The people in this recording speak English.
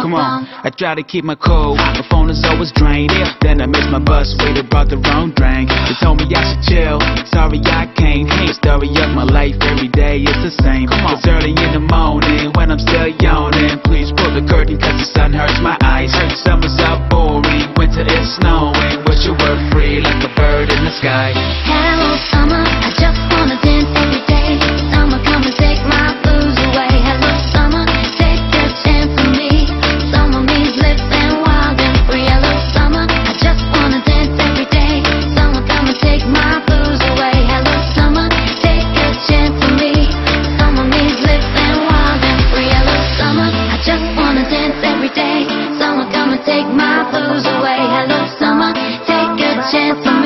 Come on, I try to keep my cool. My phone is always drained. Then I miss my bus, waited, brought the wrong drink. They told me I should chill. Sorry, I can't. Story of my life every day is the same. It's early the sky. Hello summer, I just wanna dance every day. Summer come and take my blues away. Hello summer, take a chance on me. Summer means living wild and free. Hello summer, I just wanna dance every day. Summer come and take my blues away. Hello summer, take a chance on me. Summer means living wild and free. Hello summer, I just wanna dance every day. Summer come and take my blues away. Hello summer, take a chance on me.